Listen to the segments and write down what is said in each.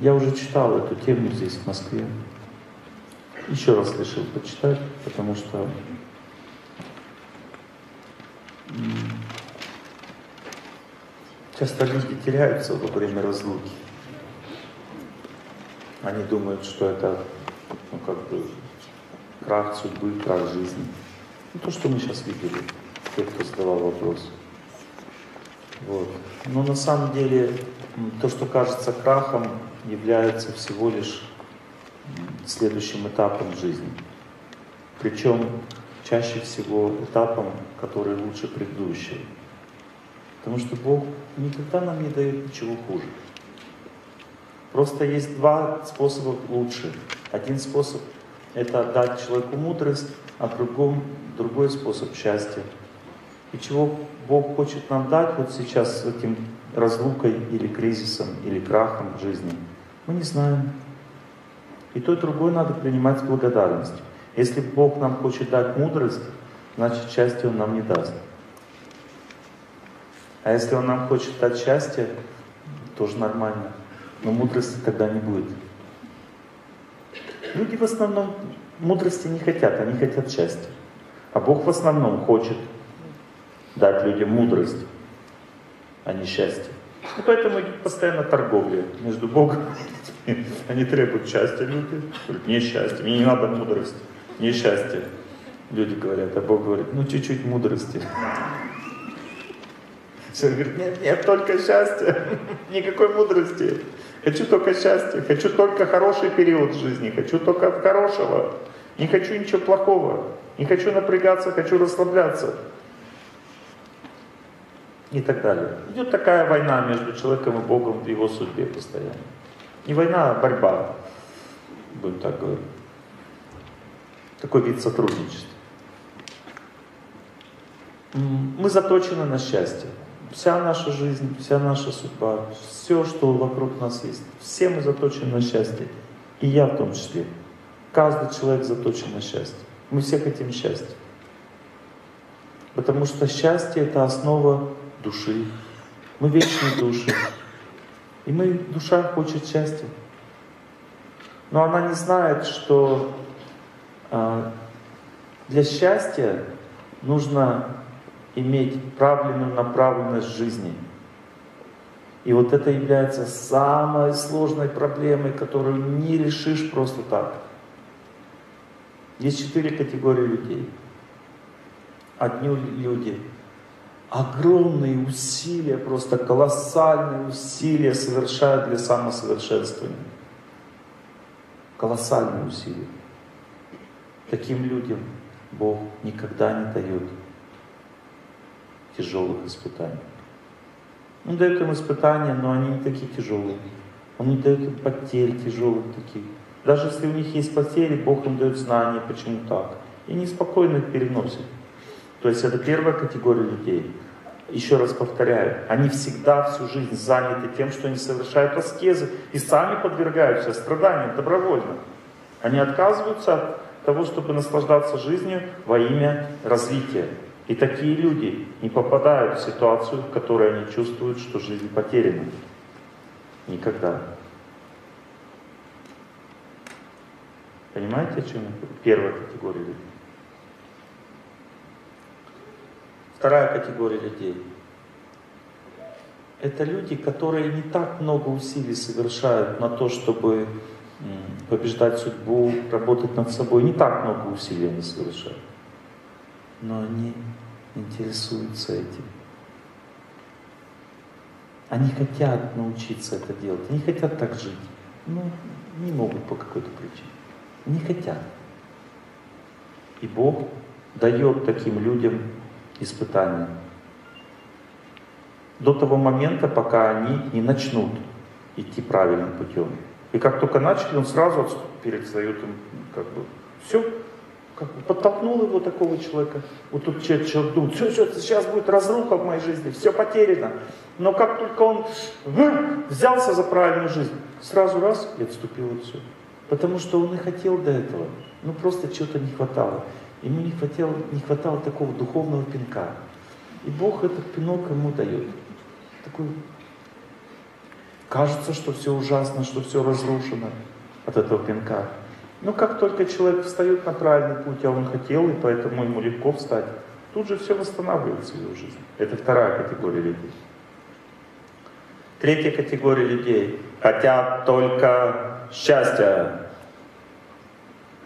Я уже читал эту тему здесь, в Москве. Еще раз решил почитать, потому что часто люди теряются во время разлуки. Они думают, что это ну, как бы крах судьбы, крах жизни. Ну, то, что мы сейчас видели, те, кто задавал вопрос. Вот. Но на самом деле то, что кажется крахом, является всего лишь следующим этапом жизни. Причем чаще всего этапом, который лучше предыдущего. Потому что Бог никогда нам не дает ничего хуже. Просто есть два способа лучше. Один способ – это дать человеку мудрость, а другом, другой способ – счастья. И чего Бог хочет нам дать вот сейчас с этим разлукой или кризисом, или крахом жизни, мы не знаем. И то, и другое надо принимать с благодарностью. Если Бог нам хочет дать мудрость, значит счастье Он нам не даст. А если Он нам хочет дать счастье, тоже нормально. Но мудрости тогда не будет. Люди в основном мудрости не хотят, они хотят счастья. А Бог в основном хочет дать людям мудрость, а не счастье. И поэтому идет постоянно торговля между Богом и. Они требуют счастья, люди говорят, не счастье, мне не надо мудрости, не счастье. Люди говорят, а Бог говорит, ну чуть-чуть мудрости. Человек говорит, нет, нет, только счастье, никакой мудрости. Хочу только счастья, хочу только хороший период жизни, хочу только хорошего. Не хочу ничего плохого, не хочу напрягаться, хочу расслабляться и так далее. Идет такая война между человеком и Богом в его судьбе постоянно. Не война, а борьба, будем так говорить. Такой вид сотрудничества. Мы заточены на счастье. Вся наша жизнь, вся наша судьба, все, что вокруг нас есть, все мы заточены на счастье. И я в том числе. Каждый человек заточен на счастье. Мы все хотим счастья. Потому что счастье это основа души. Мы вечные души. И мы, душа хочет счастья. Но она не знает, что э, для счастья нужно иметь правильную направленность жизни. И вот это является самой сложной проблемой, которую не решишь просто так. Есть четыре категории людей. Одни люди огромные усилия, просто колоссальные усилия совершают для самосовершенствования. Колоссальные усилия. Таким людям Бог никогда не дает тяжелых испытаний. Он дает им испытания, но они не такие тяжелые. Он не дает им потерь тяжелых таких. Даже если у них есть потери, Бог им дает знания, почему так. И они спокойно их переносят. То есть это первая категория людей. Еще раз повторяю, они всегда всю жизнь заняты тем, что они совершают аскезы и сами подвергаются страданиям добровольно. Они отказываются от того, чтобы наслаждаться жизнью во имя развития. И такие люди не попадают в ситуацию, в которой они чувствуют, что жизнь потеряна. Никогда. Понимаете, о чем я Первая категория людей. Вторая категория людей. Это люди, которые не так много усилий совершают на то, чтобы побеждать судьбу, работать над собой. Не так много усилий они совершают. Но они интересуются этим. Они хотят научиться это делать. Они хотят так жить. Но не могут по какой-то причине. Не хотят. И Бог дает таким людям испытания. До того момента, пока они не начнут идти правильным путем. И как только начали, он сразу перестает им как бы все, как бы подтолкнул его такого человека. Вот тут человек, человек думает, все, все, сейчас будет разруха в моей жизни, все потеряно. Но как только он взялся за правильную жизнь, сразу раз и отступил и все. Потому что он и хотел до этого. Ну просто чего-то не хватало. Ему не хватало, не хватало такого духовного пинка. И Бог этот пинок ему дает. Такой... Кажется, что все ужасно, что все разрушено от этого пинка. Но как только человек встает на правильный путь, а он хотел, и поэтому ему легко встать, тут же все восстанавливается в его жизни. Это вторая категория людей. Третья категория людей хотят только счастья.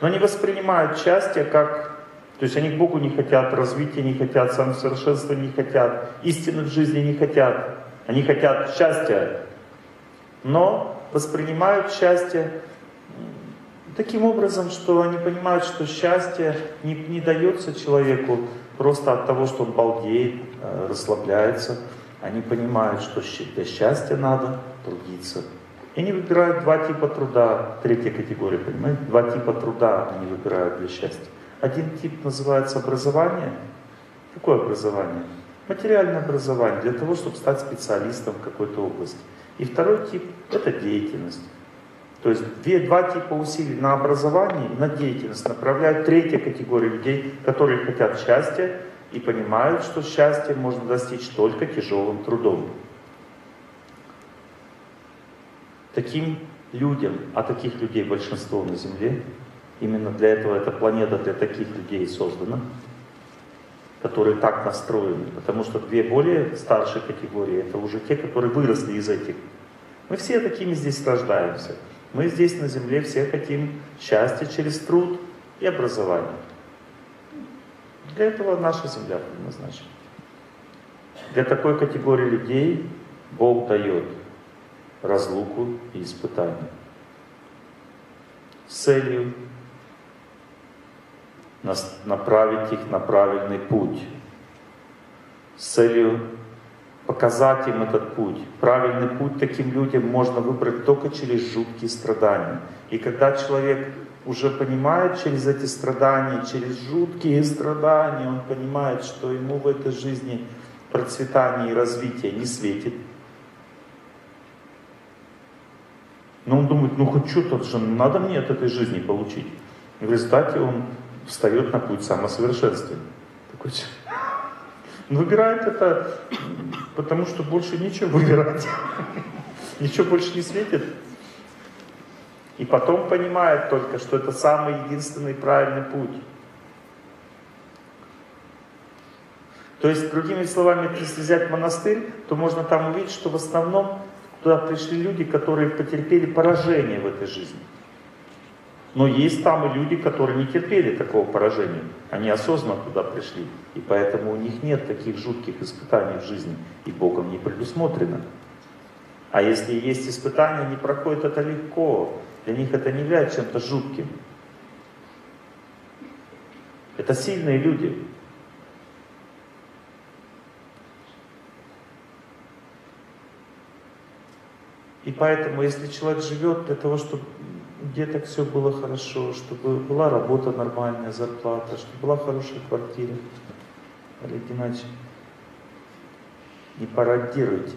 Но не воспринимают счастье как... То есть они к Богу не хотят, развития не хотят, самосовершенства не хотят, истины в жизни не хотят. Они хотят счастья. Но воспринимают счастье таким образом, что они понимают, что счастье не, не дается человеку просто от того, что он балдеет, э, расслабляется. Они понимают, что для счастья надо трудиться. И они выбирают два типа труда, третья категория, понимаете? Два типа труда они выбирают для счастья. Один тип называется образование. Какое образование? Материальное образование, для того, чтобы стать специалистом в какой-то области. И второй тип – это деятельность. То есть две, два типа усилий на образование и на деятельность направляют третья категория людей, которые хотят счастья и понимают, что счастье можно достичь только тяжелым трудом. Таким людям, а таких людей большинство на Земле, именно для этого эта планета для таких людей создана, которые так настроены, потому что две более старшие категории, это уже те, которые выросли из этих. Мы все такими здесь рождаемся. Мы здесь на Земле все хотим счастья через труд и образование. Для этого наша Земля предназначена. Для такой категории людей Бог дает разлуку и испытания с целью направить их на правильный путь, с целью показать им этот путь. Правильный путь таким людям можно выбрать только через жуткие страдания. И когда человек уже понимает через эти страдания, через жуткие страдания, он понимает, что ему в этой жизни процветание и развитие не светит. Но он думает, ну хоть что-то же надо мне от этой жизни получить. И в результате он встает на путь самосовершенствования. Такой, выбирает это, потому что больше нечего выбирать. Ничего больше не светит. И потом понимает только, что это самый единственный правильный путь. То есть, другими словами, если взять монастырь, то можно там увидеть, что в основном туда пришли люди, которые потерпели поражение в этой жизни. Но есть там и люди, которые не терпели такого поражения. Они осознанно туда пришли. И поэтому у них нет таких жутких испытаний в жизни. И Богом не предусмотрено. А если есть испытания, они проходят это легко. Для них это не является чем-то жутким. Это сильные люди. И поэтому, если человек живет для того, чтобы где-то все было хорошо, чтобы была работа нормальная, зарплата, чтобы была хорошая квартира. Олег Геннадьевич, не пародируйте.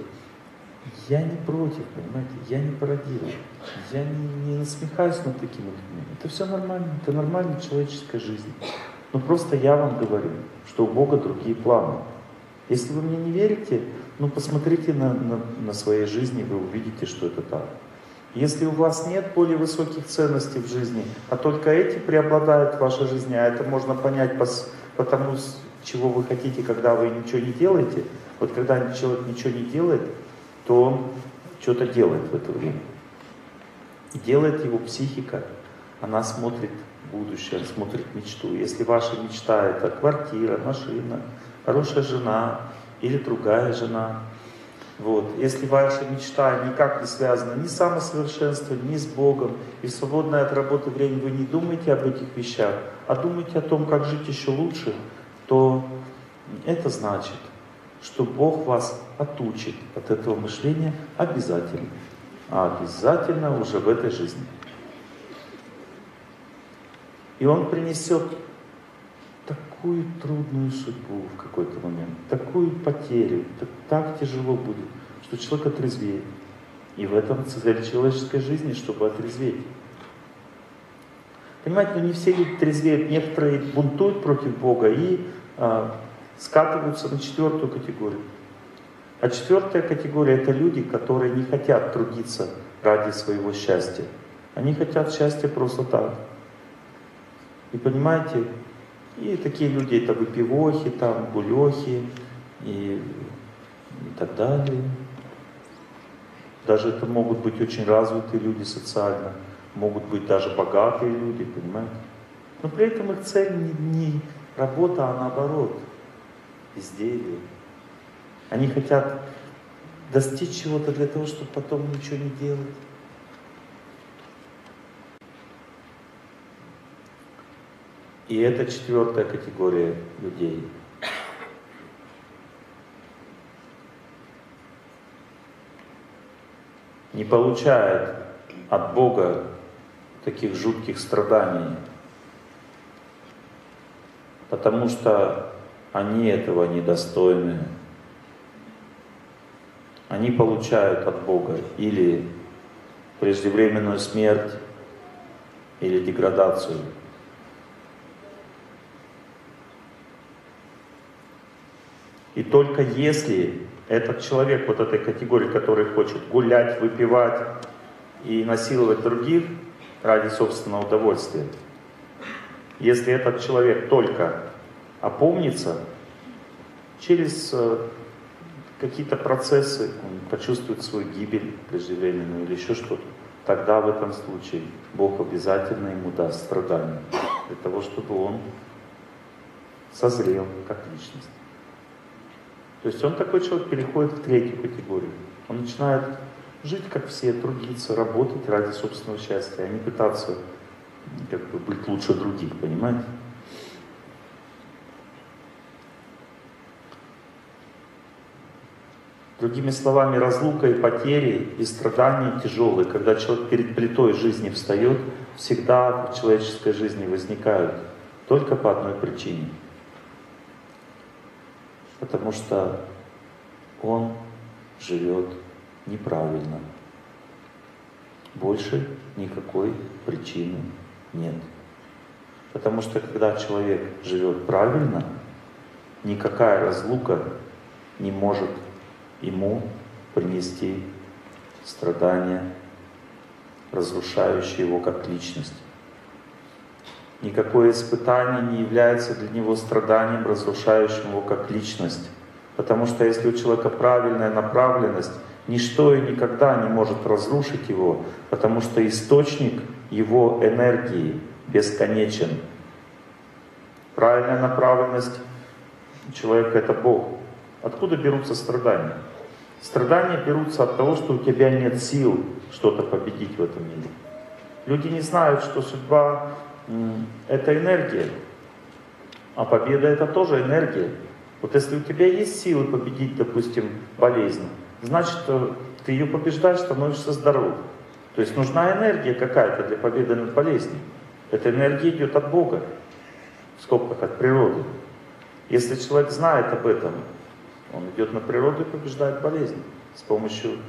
Я не против, понимаете, я не пародирую. Я не, не насмехаюсь над такими людьми. Это все нормально, это нормальная человеческая жизнь. Но просто я вам говорю, что у Бога другие планы. Если вы мне не верите, ну посмотрите на, на, на своей жизни, вы увидите, что это так. Если у вас нет более высоких ценностей в жизни, а только эти преобладают в вашей жизни, а это можно понять по, по тому, чего вы хотите, когда вы ничего не делаете. Вот когда человек ничего не делает, то он что-то делает в это время. И делает его психика. Она смотрит будущее, смотрит мечту. Если ваша мечта это квартира, машина, хорошая жена или другая жена, вот. Если ваша мечта никак не связана ни с самосовершенствованием, ни с Богом, и в свободное от работы время вы не думаете об этих вещах, а думаете о том, как жить еще лучше, то это значит, что Бог вас отучит от этого мышления обязательно. А обязательно уже в этой жизни. И Он принесет такую трудную судьбу в какой-то момент, такую потерю, так, так тяжело будет, что человек отрезвеет. И в этом цель человеческой жизни, чтобы отрезветь. Понимаете, ну не все люди трезвеют, некоторые бунтуют против Бога и а, скатываются на четвертую категорию. А четвертая категория это люди, которые не хотят трудиться ради своего счастья. Они хотят счастья просто так. И понимаете, и такие люди это выпивохи, там, гулехи и, и так далее. Даже это могут быть очень развитые люди социально, могут быть даже богатые люди, понимаете? Но при этом их цель не, не работа, а наоборот, изделие. Они хотят достичь чего-то для того, чтобы потом ничего не делать. И это четвертая категория людей. Не получает от Бога таких жутких страданий, потому что они этого недостойны. Они получают от Бога или преждевременную смерть, или деградацию. И только если этот человек вот этой категории, который хочет гулять, выпивать и насиловать других ради собственного удовольствия, если этот человек только опомнится, через э, какие-то процессы он почувствует свою гибель преждевременную или еще что-то, тогда в этом случае Бог обязательно ему даст страдания для того, чтобы он созрел как личность. То есть он такой человек переходит в третью категорию. Он начинает жить как все, трудиться, работать ради собственного счастья, а не пытаться как бы быть лучше других, понимаете? Другими словами, разлука и потери, и страдания тяжелые, когда человек перед плитой жизни встает, всегда в человеческой жизни возникают только по одной причине. Потому что он живет неправильно. Больше никакой причины нет. Потому что когда человек живет правильно, никакая разлука не может ему принести страдания, разрушающие его как личность. Никакое испытание не является для него страданием, разрушающим его как личность. Потому что если у человека правильная направленность, ничто и никогда не может разрушить его, потому что источник его энергии бесконечен. Правильная направленность человека — это Бог. Откуда берутся страдания? Страдания берутся от того, что у тебя нет сил что-то победить в этом мире. Люди не знают, что судьба — это энергия, а победа — это тоже энергия. Вот если у тебя есть силы победить, допустим, болезнь, значит, э, ты ее побеждаешь, становишься здоров. То есть нужна энергия какая-то для победы над болезнью. Эта энергия идет от Бога, в скобках от природы. Если человек знает об этом, он идет на природу и побеждает болезнь с помощью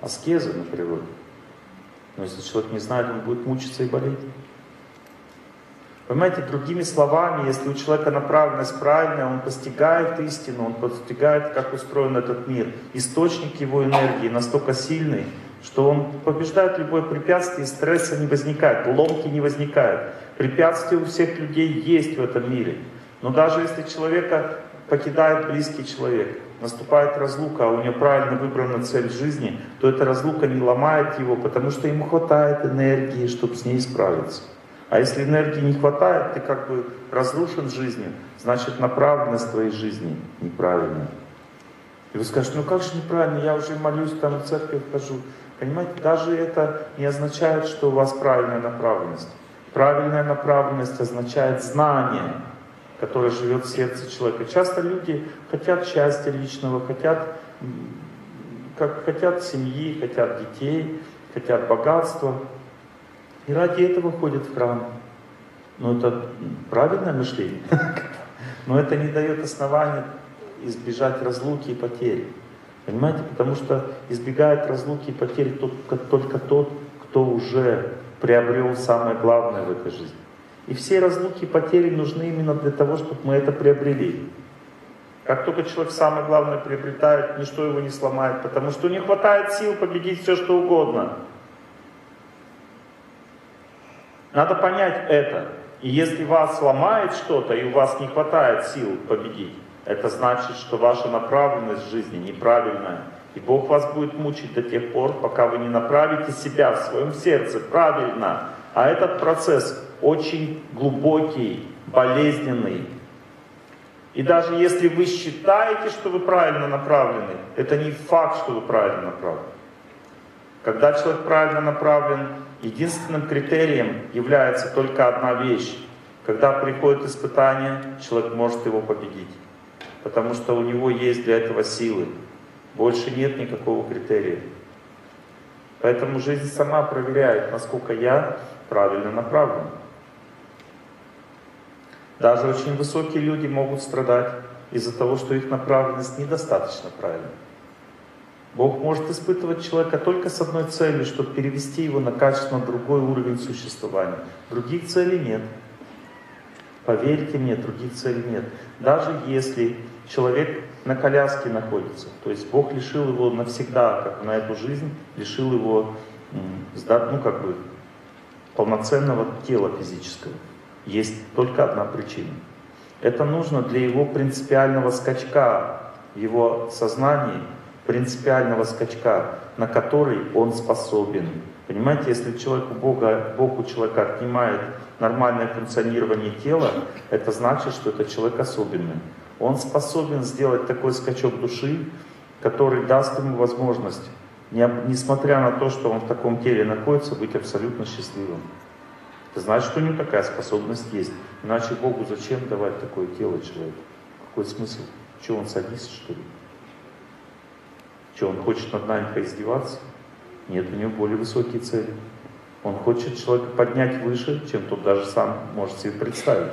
аскезы на природе. Но если человек не знает, он будет мучиться и болеть. Понимаете, другими словами, если у человека направленность правильная, он постигает истину, он постигает, как устроен этот мир. Источник его энергии настолько сильный, что он побеждает любое препятствие, стресса не возникает, ломки не возникают. Препятствия у всех людей есть в этом мире. Но даже если человека покидает близкий человек, наступает разлука, а у него правильно выбрана цель жизни, то эта разлука не ломает его, потому что ему хватает энергии, чтобы с ней справиться. А если энергии не хватает, ты как бы разрушен жизнью, значит направленность твоей жизни неправильная. И вы скажете, ну как же неправильно, я уже молюсь, там в церковь хожу. Понимаете, даже это не означает, что у вас правильная направленность. Правильная направленность означает знание, которое живет в сердце человека. Часто люди хотят счастья личного, хотят, как, хотят семьи, хотят детей, хотят богатства. И ради этого ходят в храм. Но это правильное мышление. Но это не дает основания избежать разлуки и потери. Понимаете? Потому что избегает разлуки и потери только, только тот, кто уже приобрел самое главное в этой жизни. И все разлуки и потери нужны именно для того, чтобы мы это приобрели. Как только человек самое главное приобретает, ничто его не сломает, потому что не хватает сил победить все, что угодно. Надо понять это. И если вас сломает что-то, и у вас не хватает сил победить, это значит, что ваша направленность жизни неправильная. И Бог вас будет мучить до тех пор, пока вы не направите себя в своем сердце правильно. А этот процесс очень глубокий, болезненный. И даже если вы считаете, что вы правильно направлены, это не факт, что вы правильно направлены. Когда человек правильно направлен, единственным критерием является только одна вещь. Когда приходит испытание, человек может его победить. Потому что у него есть для этого силы. Больше нет никакого критерия. Поэтому жизнь сама проверяет, насколько я правильно направлен. Даже очень высокие люди могут страдать из-за того, что их направленность недостаточно правильна. Бог может испытывать человека только с одной целью, чтобы перевести его на качественно другой уровень существования. Других целей нет. Поверьте мне, других целей нет. Даже если человек на коляске находится, то есть Бог лишил его навсегда, как на эту жизнь, лишил его, ну как бы, полноценного тела физического. Есть только одна причина. Это нужно для его принципиального скачка в его сознании, принципиального скачка, на который он способен. Понимаете, если человек у Бога, Бог у человека отнимает нормальное функционирование тела, это значит, что этот человек особенный. Он способен сделать такой скачок души, который даст ему возможность, несмотря на то, что он в таком теле находится, быть абсолютно счастливым. Это значит, что у него такая способность есть. Иначе Богу зачем давать такое тело человеку? Какой смысл? Что он садится, что ли? Что, он хочет над нами поиздеваться? Нет, у него более высокие цели. Он хочет человека поднять выше, чем тот даже сам может себе представить.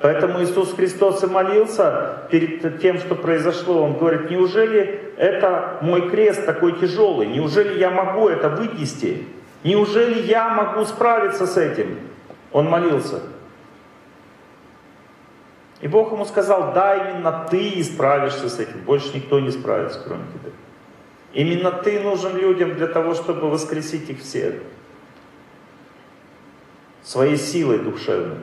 Поэтому Иисус Христос и молился перед тем, что произошло. Он говорит, неужели это мой крест такой тяжелый? Неужели я могу это вынести? Неужели я могу справиться с этим? Он молился. И Бог ему сказал, да, именно ты справишься с этим. Больше никто не справится, кроме тебя. Именно ты нужен людям для того, чтобы воскресить их всех. Своей силой душевной.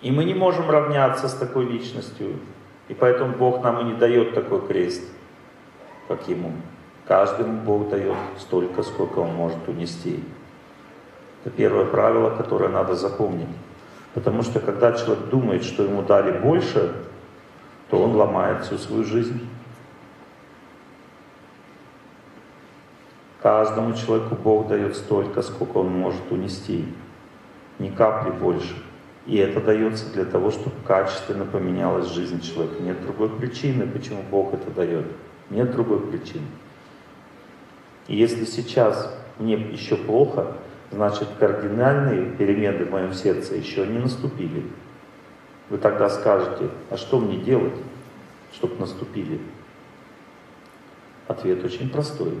И мы не можем равняться с такой личностью. И поэтому Бог нам и не дает такой крест, как Ему. Каждому Бог дает столько, сколько Он может унести. Это первое правило, которое надо запомнить. Потому что когда человек думает, что ему дали больше, то он ломает всю свою жизнь. Каждому человеку Бог дает столько, сколько он может унести. Ни капли больше. И это дается для того, чтобы качественно поменялась жизнь человека. Нет другой причины, почему Бог это дает. Нет другой причины. И если сейчас мне еще плохо, значит кардинальные перемены в моем сердце еще не наступили. Вы тогда скажете, а что мне делать, чтобы наступили? Ответ очень простой.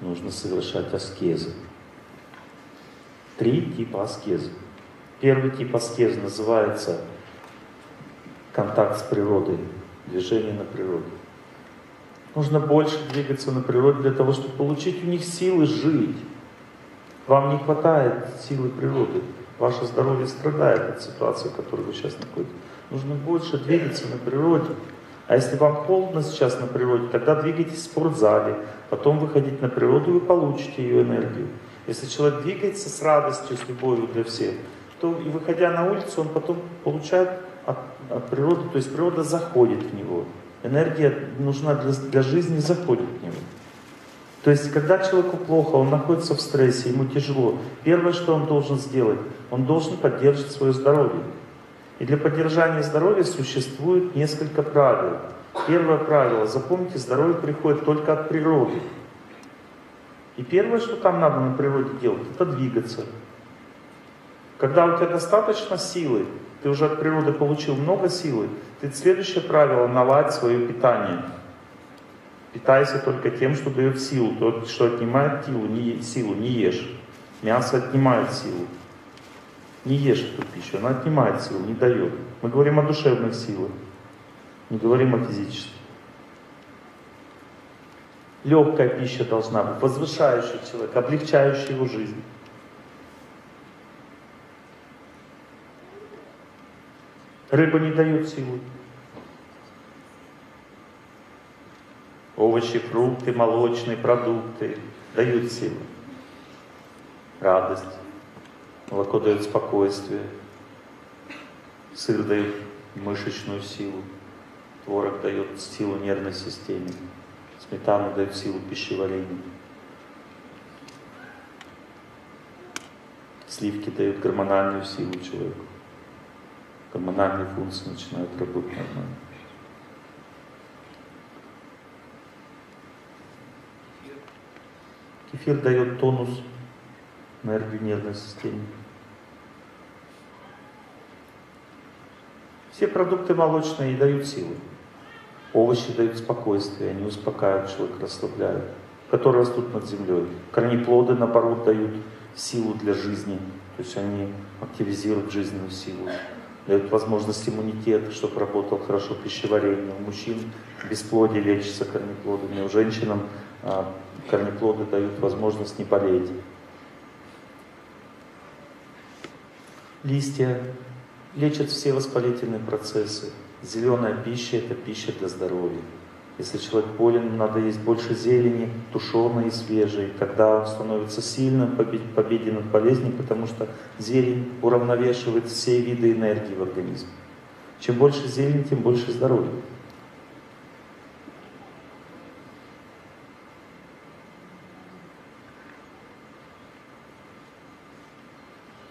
Нужно совершать аскезы. Три типа аскезы. Первый тип аскезы называется контакт с природой, движение на природе. Нужно больше двигаться на природе для того, чтобы получить у них силы жить. Вам не хватает силы природы. Ваше здоровье страдает от ситуации, в которой вы сейчас находитесь. Нужно больше двигаться на природе. А если вам холодно сейчас на природе, тогда двигайтесь в спортзале. Потом выходить на природу, вы получите ее энергию. Если человек двигается с радостью, с любовью для всех, то и выходя на улицу, он потом получает от, от природы, то есть природа заходит в него. Энергия нужна для, для жизни, заходит в него. То есть, когда человеку плохо, он находится в стрессе, ему тяжело, первое, что он должен сделать, он должен поддерживать свое здоровье. И для поддержания здоровья существует несколько правил. Первое правило, запомните, здоровье приходит только от природы. И первое, что там надо на природе делать, это двигаться. Когда у тебя достаточно силы, ты уже от природы получил много силы, ты следующее правило – наладь свое питание. Питайся только тем, что дает силу. То, что отнимает силу, не, силу, не ешь. Мясо отнимает силу. Не ешь эту пищу, она отнимает силу, не дает. Мы говорим о душевных силах, не говорим о физических. Легкая пища должна быть, возвышающая человека, облегчающая его жизнь. Рыба не дает силы. Овощи, фрукты, молочные продукты дают силу. Радость. Молоко дает спокойствие. Сыр дает мышечную силу. Творог дает силу нервной системе. Сметана дает силу пищеварению. Сливки дают гормональную силу человеку. Гормональные функции начинают работать нормально. Кефир дает тонус, энергию нервной системе. Все продукты молочные дают силы. Овощи дают спокойствие, они успокаивают человека, расслабляют, которые растут над землей. Корнеплоды, наоборот, дают силу для жизни, то есть они активизируют жизненную силу, дают возможность иммунитета, чтобы работал хорошо пищеварение. У мужчин бесплодие лечится корнеплодами, у женщинам корнеплоды дают возможность не болеть. Листья лечат все воспалительные процессы. Зеленая пища – это пища для здоровья. Если человек болен, надо есть больше зелени, тушеной и свежей. Тогда он становится сильным в победе над потому что зелень уравновешивает все виды энергии в организме. Чем больше зелени, тем больше здоровья.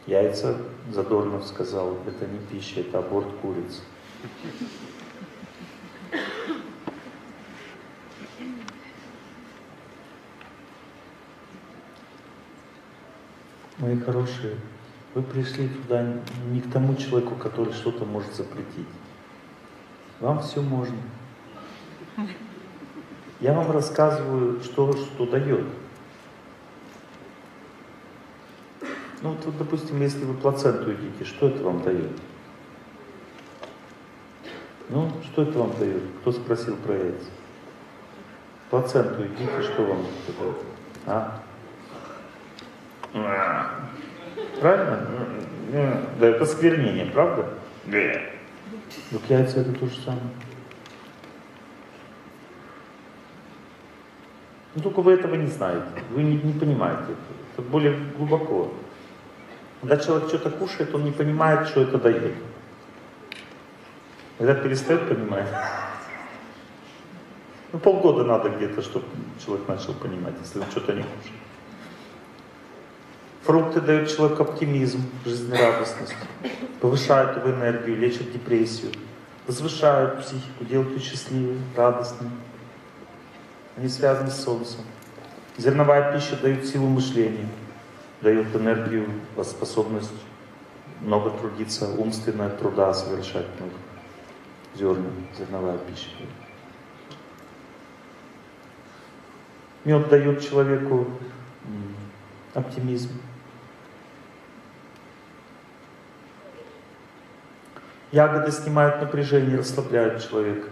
Яйца, Задорнов сказал, это не пища, это аборт курицы. Мои хорошие, вы пришли туда не к тому человеку, который что-то может запретить. Вам все можно. Я вам рассказываю, что, что дает. Ну вот, вот, допустим, если вы плаценту едите, что это вам дает? Ну, что это вам дает? Кто спросил про яйца? Плаценту едите, что вам это дает? А? Правильно? Да, это сквернение, правда? Да. Так яйца это то же самое. Ну, только вы этого не знаете, вы не, не понимаете. Это более глубоко. Когда человек что-то кушает, он не понимает, что это дает. Когда перестает понимать, ну полгода надо где-то, чтобы человек начал понимать, если он что-то не кушает. Фрукты дают человеку оптимизм, жизнерадостность, повышают его энергию, лечат депрессию, возвышают психику, делают ее счастливой, радостной. Они связаны с солнцем. Зерновая пища дает силу мышления дает энергию, способность много трудиться, умственная труда совершать много. Зерна, зерновая пища. Мед дает человеку оптимизм. Ягоды снимают напряжение, расслабляют человека.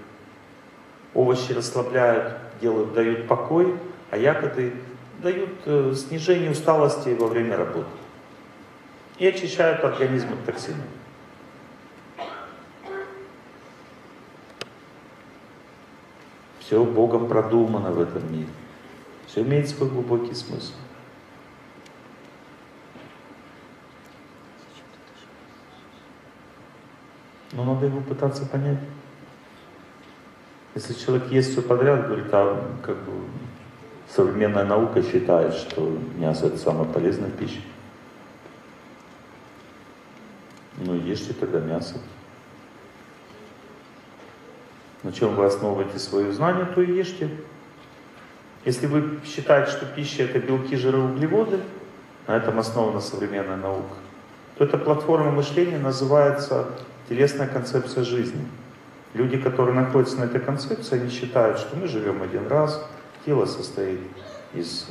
Овощи расслабляют, делают, дают покой, а ягоды дают э, снижение усталости во время работы и очищают организм от токсинов. Все Богом продумано в этом мире. Все имеет свой глубокий смысл. Но надо его пытаться понять. Если человек есть все подряд, говорит, а как бы Современная наука считает, что мясо это самая полезная пища. Ну ешьте тогда мясо. На чем вы основываете свое знание, то и ешьте. Если вы считаете, что пища это белки, жиры, углеводы, на этом основана современная наука, то эта платформа мышления называется телесная концепция жизни. Люди, которые находятся на этой концепции, они считают, что мы живем один раз, тело состоит из,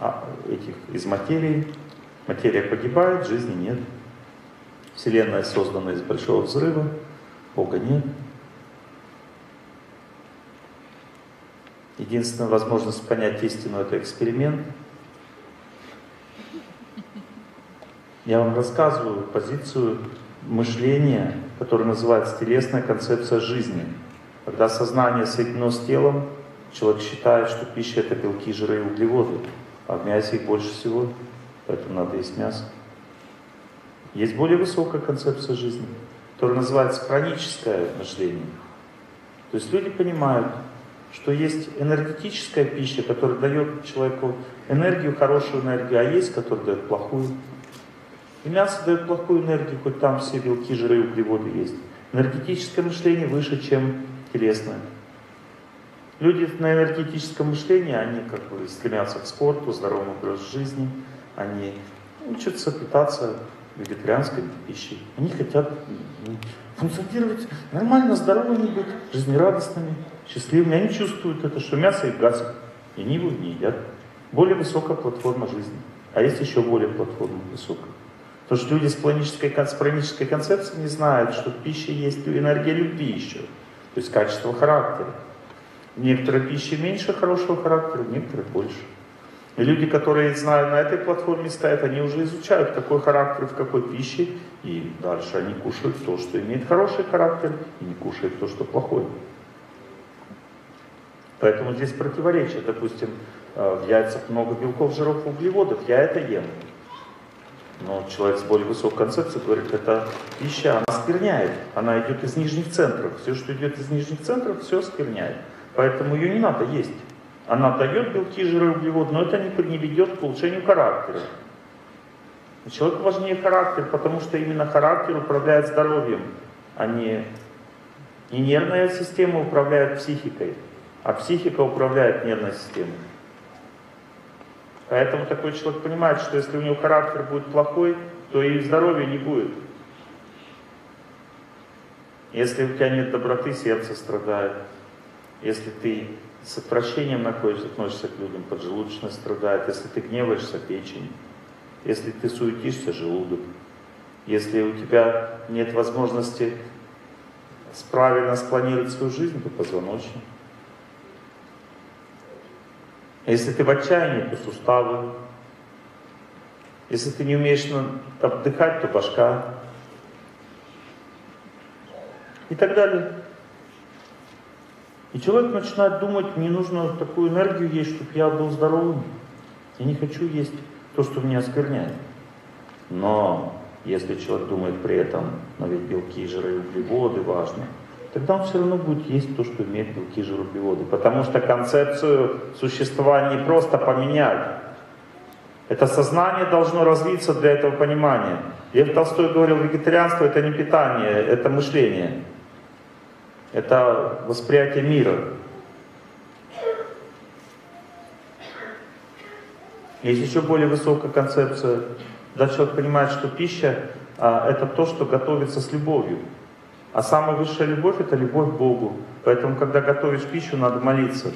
а, этих, из материи, материя погибает, жизни нет. Вселенная создана из большого взрыва, Бога нет. Единственная возможность понять истину – это эксперимент. Я вам рассказываю позицию мышления, которое называется телесная концепция жизни. Когда сознание соединено с телом, человек считает, что пища – это белки, жиры и углеводы, а в мясе их больше всего, поэтому надо есть мясо. Есть более высокая концепция жизни, которая называется хроническое мышление. То есть люди понимают, что есть энергетическая пища, которая дает человеку энергию, хорошую энергию, а есть, которая дает плохую. И мясо дает плохую энергию, хоть там все белки, жиры и углеводы есть. Энергетическое мышление выше, чем телесное. Люди на энергетическом мышлении, они как бы стремятся к спорту, здоровому образу жизни, они учатся питаться вегетарианской пищей. Они хотят функционировать нормально, здоровыми быть, жизнерадостными, счастливыми. Они чувствуют это, что мясо и гасит, и они его не едят. Более высокая платформа жизни. А есть еще более платформа высокая. Потому что люди с планической, с пранической концепцией не знают, что в пище есть энергия любви еще. То есть качество характера. В некоторой пище меньше хорошего характера, в некоторой больше. И люди, которые, знаю, на этой платформе стоят, они уже изучают, какой характер в какой пище, и дальше они кушают то, что имеет хороший характер, и не кушают то, что плохое. Поэтому здесь противоречие. Допустим, э, в яйцах много белков, жиров, углеводов. Я это ем. Но человек с более высокой концепцией говорит, это пища, она скверняет. Она идет из нижних центров. Все, что идет из нижних центров, все скверняет. Поэтому ее не надо есть. Она дает белки, жиры, углеводы, но это не ведет к улучшению характера. Человеку важнее характер, потому что именно характер управляет здоровьем, а не, не нервная система управляет психикой, а психика управляет нервной системой. Поэтому такой человек понимает, что если у него характер будет плохой, то и здоровья не будет. Если у тебя нет доброты, сердце страдает. Если ты с отвращением относишься к людям, поджелудочная страдает. Если ты гневаешься, печень. Если ты суетишься, желудок. Если у тебя нет возможности правильно спланировать свою жизнь, то позвоночник. Если ты в отчаянии, то суставы. Если ты не умеешь отдыхать, то башка. И так далее. И человек начинает думать, мне нужно такую энергию есть, чтобы я был здоровым. Я не хочу есть то, что меня оскверняет. Но если человек думает при этом, но ведь белки, жиры и углеводы важны, тогда он все равно будет есть то, что имеет белки, жиры углеводы. Потому что концепцию существования не просто поменять. Это сознание должно развиться для этого понимания. Лев Толстой говорил, вегетарианство это не питание, это мышление это восприятие мира. Есть еще более высокая концепция. Когда человек понимает, что пища а, это то, что готовится с любовью. А самая высшая любовь это любовь к Богу. Поэтому, когда готовишь пищу, надо молиться.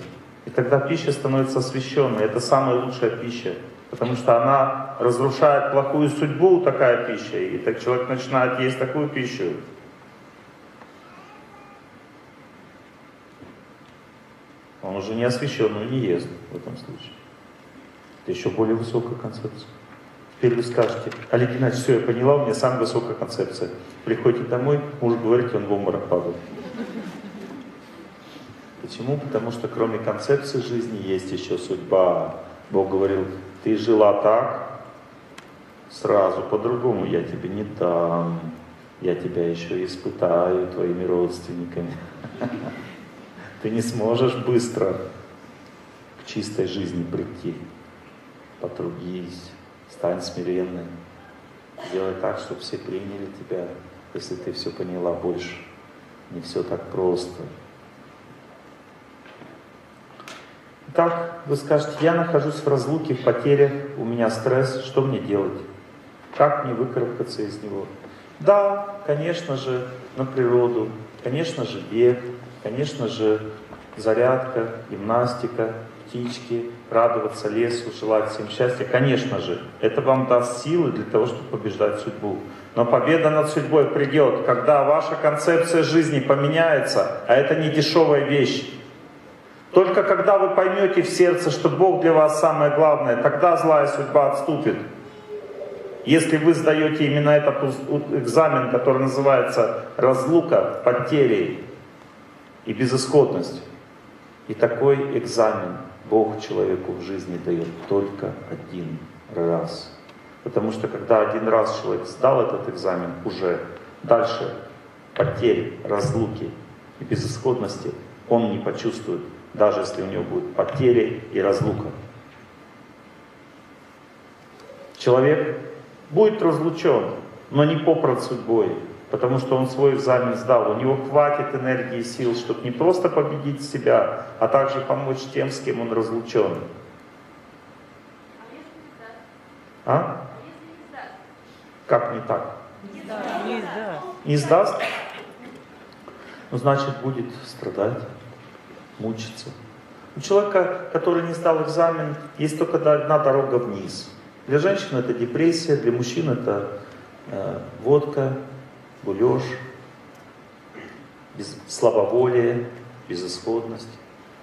И тогда пища становится освященной. Это самая лучшая пища. Потому что она разрушает плохую судьбу, такая пища. И так человек начинает есть такую пищу, уже не освященную не ест в этом случае. Это еще более высокая концепция. Теперь вы скажете, Олег Геннадьевич, все, я поняла, у меня самая высокая концепция. Приходите домой, муж говорит, он в обморок падает. Почему? Потому что кроме концепции жизни есть еще судьба. Бог говорил, ты жила так, сразу по-другому я тебе не дам. Я тебя еще испытаю твоими родственниками. Ты не сможешь быстро к чистой жизни прийти. Потрудись, стань смиренным. Сделай так, чтобы все приняли тебя, если ты все поняла больше. Не все так просто. Итак, вы скажете, я нахожусь в разлуке, в потерях, у меня стресс, что мне делать? Как мне выкарабкаться из него? Да, конечно же, на природу, Конечно же, бег, конечно же, зарядка, гимнастика, птички, радоваться лесу, желать всем счастья. Конечно же, это вам даст силы для того, чтобы побеждать судьбу. Но победа над судьбой придет, когда ваша концепция жизни поменяется, а это не дешевая вещь. Только когда вы поймете в сердце, что Бог для вас самое главное, тогда злая судьба отступит. Если вы сдаете именно этот экзамен, который называется разлука, потери и безысходность, и такой экзамен Бог человеку в жизни дает только один раз. Потому что когда один раз человек сдал этот экзамен, уже дальше потерь, разлуки и безысходности он не почувствует, даже если у него будут потери и разлука. Человек будет разлучен, но не попрод судьбой, потому что он свой экзамен сдал. У него хватит энергии и сил, чтобы не просто победить себя, а также помочь тем, с кем он разлучен. А? Как не так? Не сдаст. Не сдаст? Ну, значит, будет страдать, мучиться. У человека, который не сдал экзамен, есть только одна дорога вниз. Для женщин это депрессия, для мужчин это э, водка, гулеж, без, слабоволие, безысходность.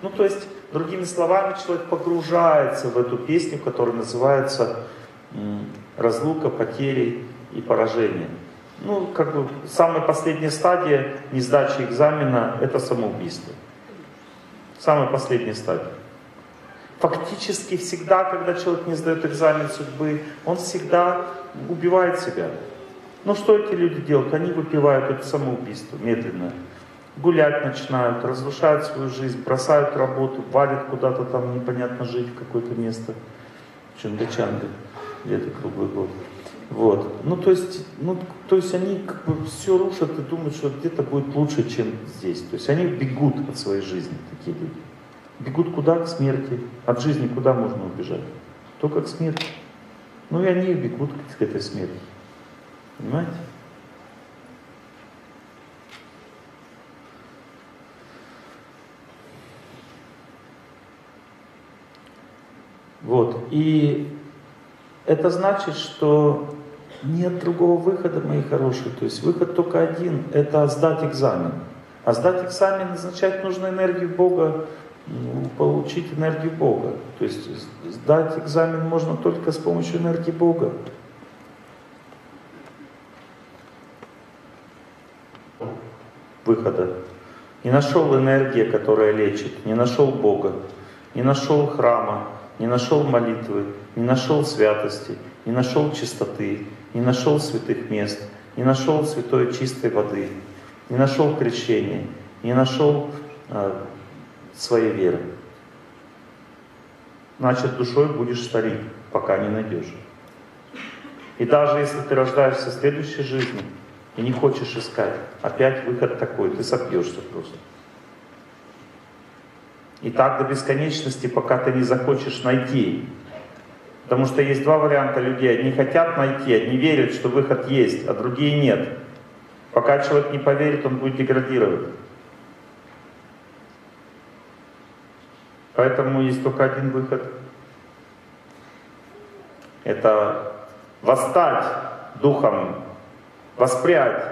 Ну, то есть, другими словами, человек погружается в эту песню, которая называется «Разлука, потери и поражение». Ну, как бы, самая последняя стадия несдачи экзамена – это самоубийство. Самая последняя стадия. Фактически всегда, когда человек не сдает экзамен судьбы, он всегда убивает себя. Ну что эти люди делают? Они выпивают это самоубийство медленно. Гулять начинают, разрушают свою жизнь, бросают работу, валят куда-то там непонятно жить в какое-то место. Чунгачанга, где-то круглый год. Вот. Ну, то есть, ну, то есть они как бы все рушат и думают, что где-то будет лучше, чем здесь. То есть они бегут от своей жизни, такие люди. Бегут куда? К смерти. От жизни куда можно убежать? Только к смерти. Ну и они бегут к этой смерти. Понимаете? Вот. И это значит, что нет другого выхода, мои хорошие. То есть выход только один – это сдать экзамен. А сдать экзамен означает нужно энергию Бога, ну, получить энергию Бога. То есть сдать экзамен можно только с помощью энергии Бога. Выхода. Не нашел энергии, которая лечит, не нашел Бога, не нашел храма, не нашел молитвы, не нашел святости, не нашел чистоты, не нашел святых мест, не нашел святой чистой воды, не нашел крещения, не нашел э, своей веры. Значит, душой будешь старик, пока не найдешь. И даже если ты рождаешься в следующей жизни, и не хочешь искать, опять выход такой, ты сопьешься просто. И так до бесконечности, пока ты не захочешь найти. Потому что есть два варианта людей. Одни хотят найти, одни верят, что выход есть, а другие нет. Пока человек не поверит, он будет деградировать. Поэтому есть только один выход. Это восстать духом воспрять,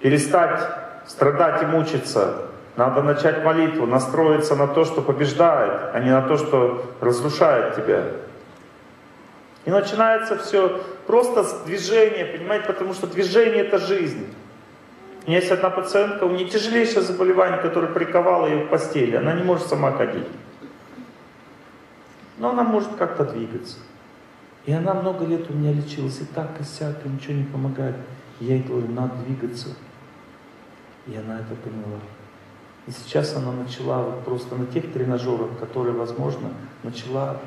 перестать страдать и мучиться. Надо начать молитву, настроиться на то, что побеждает, а не на то, что разрушает тебя. И начинается все просто с движения, понимаете, потому что движение это жизнь. У меня есть одна пациентка, у нее тяжелейшее заболевание, которое приковало ее в постели. Она не может сама ходить. Но она может как-то двигаться. И она много лет у меня лечилась, и так, и сяк, и ничего не помогает. Я ей говорю, надо двигаться. И она это поняла. И сейчас она начала вот просто на тех тренажерах, которые возможно, начала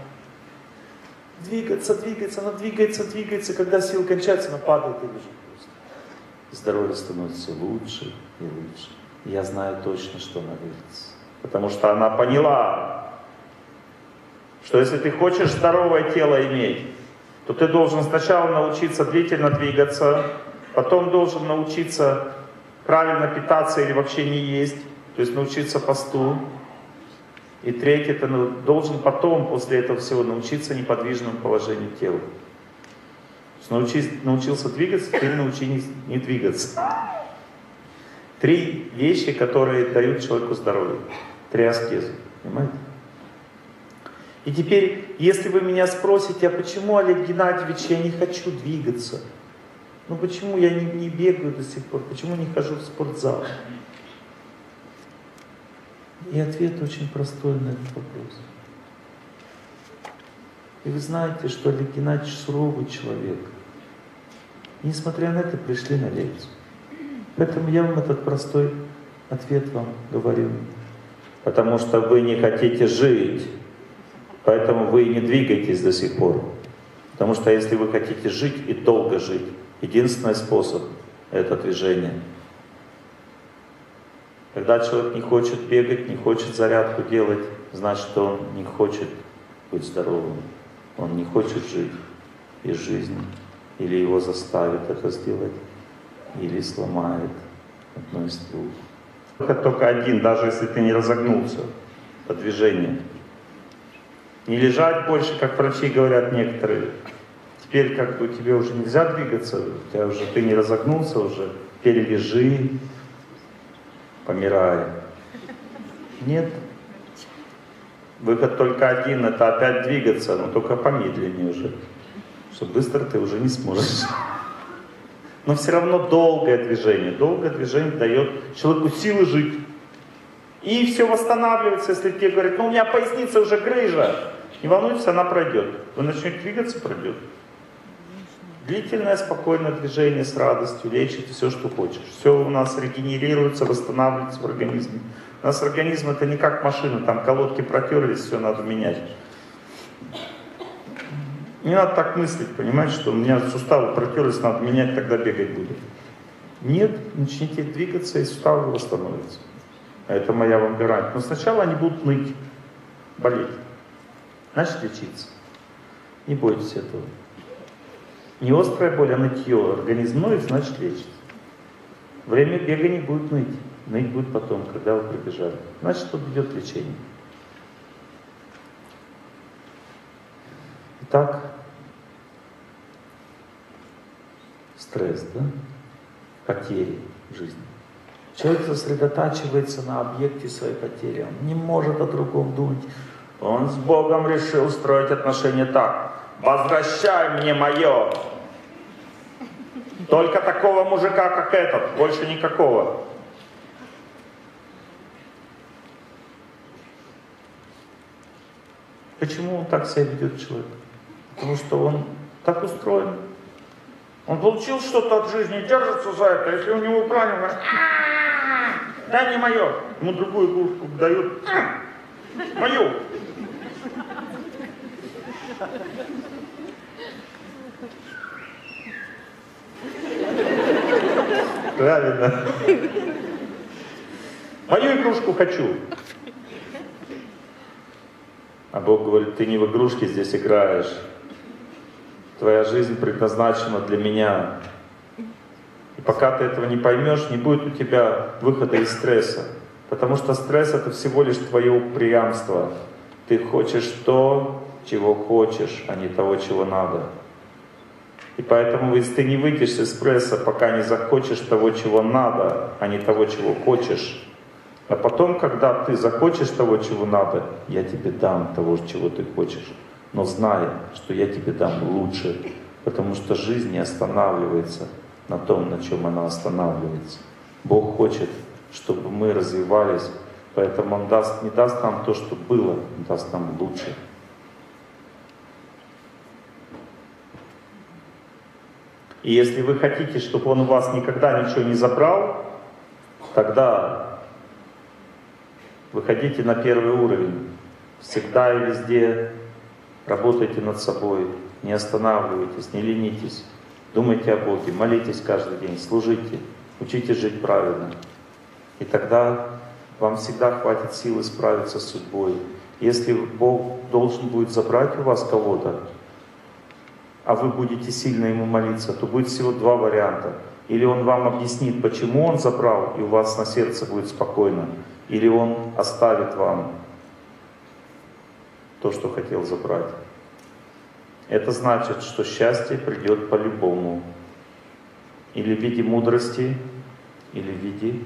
двигаться, двигаться, она двигается, двигается. Когда сил кончается, она падает и лежит просто. Здоровье становится лучше и лучше. И я знаю точно, что она двигается. Потому что она поняла, что если ты хочешь здоровое тело иметь, то ты должен сначала научиться длительно двигаться, потом должен научиться правильно питаться или вообще не есть, то есть научиться посту. И третье, ты должен потом, после этого всего, научиться неподвижному положению тела. Научись, научился двигаться, теперь научись не двигаться. Три вещи, которые дают человеку здоровье. Три аскезы. Понимаете? И теперь, если вы меня спросите, а почему, Олег Геннадьевич, я не хочу двигаться? Ну почему я не, не бегаю до сих пор? Почему не хожу в спортзал? И ответ очень простой на этот вопрос. И вы знаете, что Олег Геннадьевич суровый человек. И несмотря на это, пришли на лекцию. Поэтому я вам этот простой ответ вам говорю. Потому что вы не хотите жить, поэтому вы и не двигаетесь до сих пор. Потому что если вы хотите жить и долго жить, единственный способ – это движение. Когда человек не хочет бегать, не хочет зарядку делать, значит, он не хочет быть здоровым. Он не хочет жить из жизни. Или его заставит это сделать или сломает одно из двух. Выход только один, даже если ты не разогнулся по движению. Не лежать больше, как врачи говорят некоторые. Теперь как бы тебе уже нельзя двигаться, у тебя уже ты не разогнулся уже, теперь лежи, помирая. Нет. Выход только один, это опять двигаться, но только помедленнее уже. Что быстро ты уже не сможешь. Но все равно долгое движение. Долгое движение дает человеку силы жить. И все восстанавливается, если тебе говорят, ну у меня поясница уже грыжа. Не волнуйтесь, она пройдет. Вы начнете двигаться, пройдет. Длительное, спокойное движение с радостью лечит все, что хочешь. Все у нас регенерируется, восстанавливается в организме. У нас организм это не как машина, там колодки протерлись, все надо менять. Не надо так мыслить, понимаете, что у меня суставы протерлись, надо менять, тогда бегать буду. Нет, начните двигаться, и суставы восстановятся. Это моя вам гарантия. Но сначала они будут ныть, болеть. Значит, лечиться. Не бойтесь этого. Не острая боль, а нытье. Организм ноет, значит лечится. Время бега не будет ныть. Ныть будет потом, когда вы прибежали. Значит, тут идет лечение. Итак, стресс, да? Потери жизни. Человек сосредотачивается на объекте своей потери. Он не может о другом думать. Он с Богом решил строить отношения так. Возвращай мне мое. Только такого мужика, как этот, больше никакого. Почему он так себя ведет человек? Потому что он так устроен. Он получил что-то от жизни, держится за это. Если у него правильно, говорит, да не мое. Ему другую игрушку дают, мою. Правильно. Мою игрушку хочу. А Бог говорит, ты не в игрушки здесь играешь. Твоя жизнь предназначена для меня. И пока ты этого не поймешь, не будет у тебя выхода из стресса. Потому что стресс это всего лишь твое упрямство. Ты хочешь то, чего хочешь, а не того, чего надо. И поэтому, если ты не выйдешь из стресса, пока не захочешь того, чего надо, а не того, чего хочешь, а потом, когда ты захочешь того, чего надо, я тебе дам того, чего ты хочешь. Но знай, что я тебе дам лучше, потому что жизнь не останавливается на том, на чем она останавливается. Бог хочет, чтобы мы развивались, поэтому Он даст, не даст нам то, что было, Он даст нам лучше. И если вы хотите, чтобы Он у вас никогда ничего не забрал, тогда Выходите на первый уровень. Всегда и везде работайте над собой. Не останавливайтесь, не ленитесь. Думайте о Боге, молитесь каждый день, служите, учитесь жить правильно. И тогда вам всегда хватит силы справиться с судьбой. Если Бог должен будет забрать у вас кого-то, а вы будете сильно Ему молиться, то будет всего два варианта. Или он вам объяснит, почему он забрал, и у вас на сердце будет спокойно. Или он оставит вам то, что хотел забрать. Это значит, что счастье придет по-любому. Или в виде мудрости, или в виде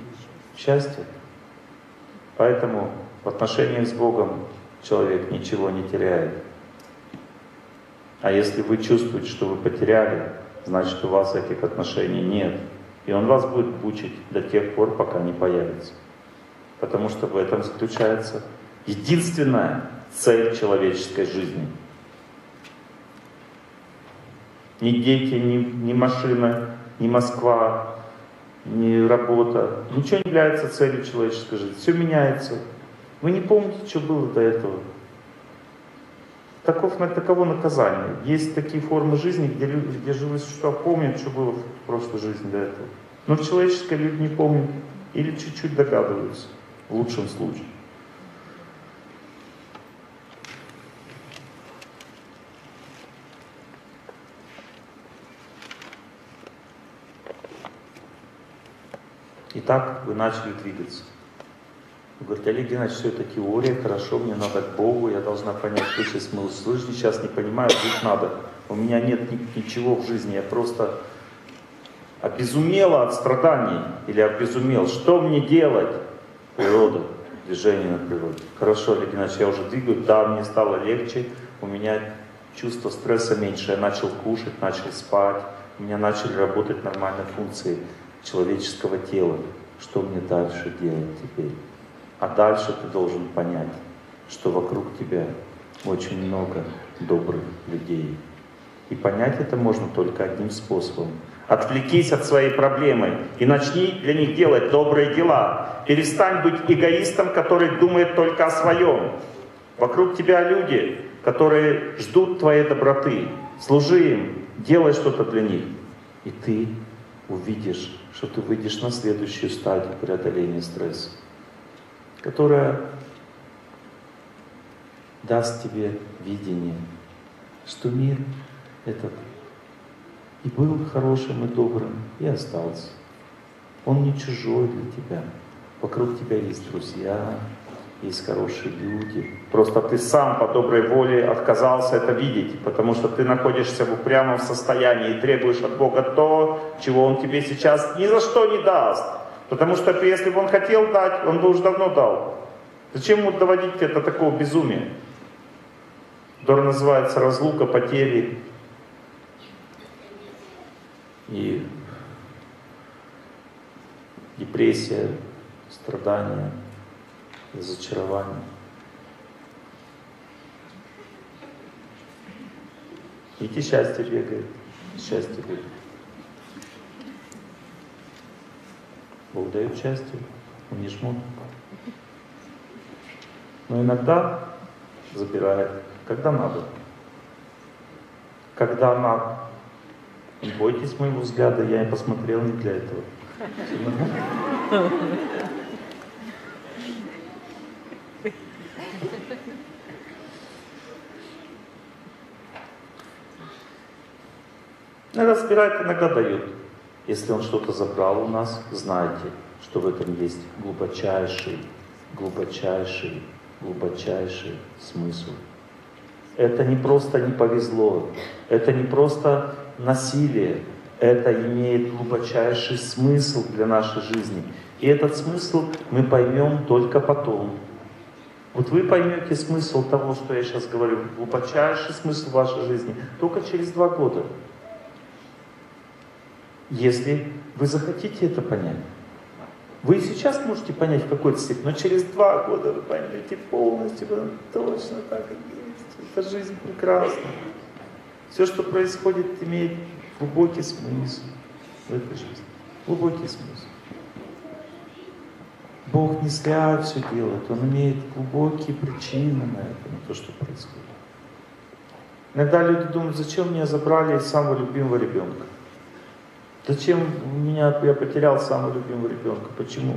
счастья. Поэтому в отношениях с Богом человек ничего не теряет. А если вы чувствуете, что вы потеряли, значит у вас этих отношений нет. И он вас будет мучить до тех пор, пока не появится. Потому что в этом заключается единственная цель человеческой жизни. Ни дети, ни, ни машина, ни Москва, ни работа. Ничего не является целью человеческой жизни. Все меняется. Вы не помните, что было до этого. Таков, таково наказание. Есть такие формы жизни, где, люди, где живые существа помнят, что было в прошлой жизни до этого. Но в человеческой люди не помнят или чуть-чуть догадываются, в лучшем случае. Итак, вы начали двигаться. Вы говорите, Олег Геннадьевич, все это теория, хорошо, мне надо к Богу, я должна понять высший смысл жизни, сейчас не понимаю, жить надо. У меня нет ничего в жизни, я просто обезумела от страданий или обезумел. Что мне делать? Природа, движение на природе. Хорошо, Олег Геннадьевич, я уже двигаю, да, мне стало легче, у меня чувство стресса меньше, я начал кушать, начал спать, у меня начали работать нормальные функции человеческого тела. Что мне дальше делать теперь? А дальше ты должен понять, что вокруг тебя очень много добрых людей. И понять это можно только одним способом. Отвлекись от своей проблемы и начни для них делать добрые дела. Перестань быть эгоистом, который думает только о своем. Вокруг тебя люди, которые ждут твоей доброты. Служи им, делай что-то для них. И ты увидишь, что ты выйдешь на следующую стадию преодоления стресса которая даст тебе видение, что мир этот и был хорошим и добрым, и остался. Он не чужой для тебя. Вокруг тебя есть друзья, есть хорошие люди. Просто ты сам по доброй воле отказался это видеть, потому что ты находишься в упрямом состоянии и требуешь от Бога то, чего Он тебе сейчас ни за что не даст. Потому что если бы он хотел дать, он бы уже давно дал. Зачем ему доводить это такого безумия? Которое называется разлука, потери и депрессия, страдания, разочарование. Идти счастье бегает, счастье бегает. Бог дает счастье, он не жмут. Но иногда забирает, когда надо. Когда надо. Не бойтесь моего взгляда, я и посмотрел не для этого. Иногда собирает, иногда дает. Если он что-то забрал у нас, знайте, что в этом есть глубочайший, глубочайший, глубочайший смысл. Это не просто не повезло, это не просто насилие, это имеет глубочайший смысл для нашей жизни. И этот смысл мы поймем только потом. Вот вы поймете смысл того, что я сейчас говорю, глубочайший смысл вашей жизни, только через два года если вы захотите это понять. Вы сейчас можете понять в какой-то степени, но через два года вы поймете полностью, точно так и есть. Эта жизнь прекрасна. Все, что происходит, имеет глубокий смысл в этой жизни. Глубокий смысл. Бог не зря все делает, Он имеет глубокие причины на это, на то, что происходит. Иногда люди думают, зачем меня забрали самого любимого ребенка. Зачем меня, я потерял самого любимого ребенка? Почему?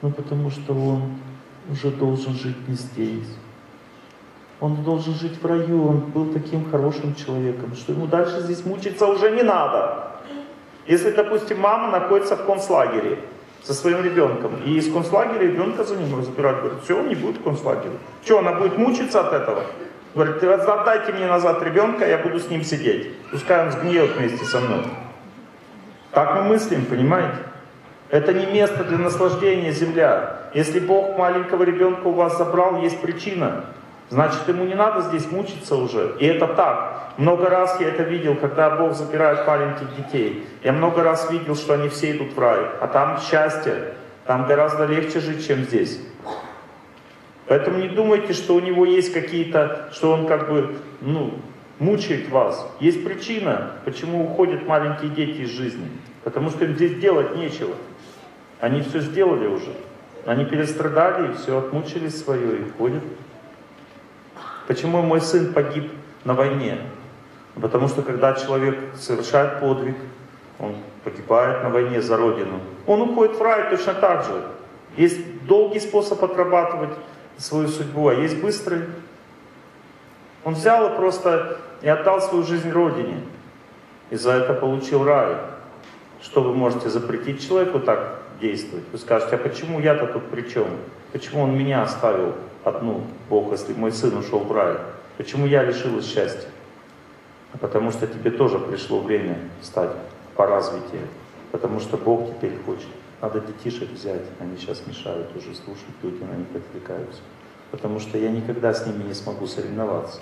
Ну потому что он уже должен жить не здесь. Он должен жить в раю, он был таким хорошим человеком, что ему дальше здесь мучиться уже не надо. Если, допустим, мама находится в концлагере со своим ребенком, и из концлагеря ребенка за ним разбирают, говорят, все, он не будет в концлагере. Что, она будет мучиться от этого? Говорит, отдайте мне назад ребенка, я буду с ним сидеть. Пускай он сгниет вместе со мной. Так мы мыслим, понимаете? Это не место для наслаждения земля. Если Бог маленького ребенка у вас забрал, есть причина. Значит, ему не надо здесь мучиться уже. И это так. Много раз я это видел, когда Бог забирает маленьких детей. Я много раз видел, что они все идут в рай. А там счастье. Там гораздо легче жить, чем здесь. Поэтому не думайте, что у него есть какие-то, что он как бы, ну, мучает вас. Есть причина, почему уходят маленькие дети из жизни. Потому что им здесь делать нечего. Они все сделали уже. Они перестрадали и все, отмучились свое и ходят. Почему мой сын погиб на войне? Потому что когда человек совершает подвиг, он погибает на войне за Родину, он уходит в рай точно так же. Есть долгий способ отрабатывать свою судьбу, а есть быстрый. Он взял и просто и отдал свою жизнь Родине. И за это получил рай. Что вы можете запретить человеку так действовать? Вы скажете, а почему я-то тут при чем? Почему он меня оставил одну, Бог, если мой сын ушел в рай? Почему я лишилась счастья? А потому что тебе тоже пришло время стать по развитию. Потому что Бог теперь хочет. Надо детишек взять, они сейчас мешают уже слушать, люди на них отвлекаются. Потому что я никогда с ними не смогу соревноваться.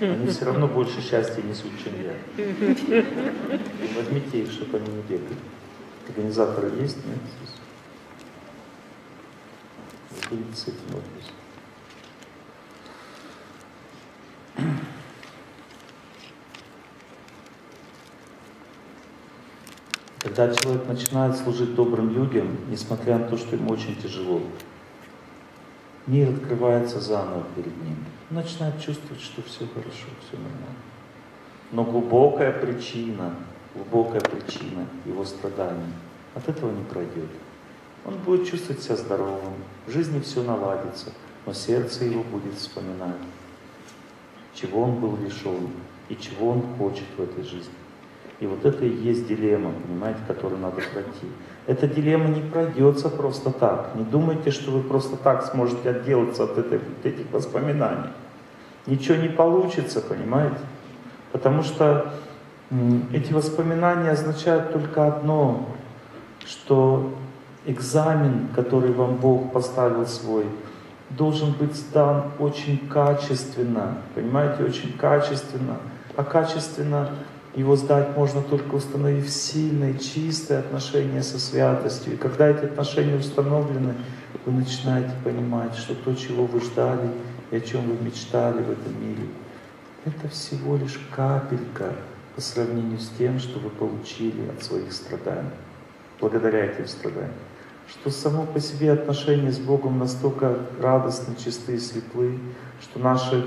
Они все равно больше счастья несут, чем я. Возьмите их, чтобы они не бегали. Организаторы есть? Нет? Вы будете с этим вопросом. Когда человек начинает служить добрым людям, несмотря на то, что ему очень тяжело, мир открывается заново перед ним. Он начинает чувствовать, что все хорошо, все нормально. Но глубокая причина, глубокая причина его страданий от этого не пройдет. Он будет чувствовать себя здоровым, в жизни все наладится, но сердце его будет вспоминать, чего он был лишен и чего он хочет в этой жизни. И вот это и есть дилемма, понимаете, которую надо пройти. Эта дилемма не пройдется просто так. Не думайте, что вы просто так сможете отделаться от, этой, от этих воспоминаний. Ничего не получится, понимаете? Потому что эти воспоминания означают только одно, что экзамен, который вам Бог поставил свой, должен быть сдан очень качественно, понимаете, очень качественно. А качественно его сдать можно только установив сильные, чистые отношения со святостью. И когда эти отношения установлены, вы начинаете понимать, что то, чего вы ждали и о чем вы мечтали в этом мире, это всего лишь капелька по сравнению с тем, что вы получили от своих страданий, благодаря этим страданиям. Что само по себе отношения с Богом настолько радостны, чистые, светлы, что наши